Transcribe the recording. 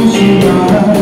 一起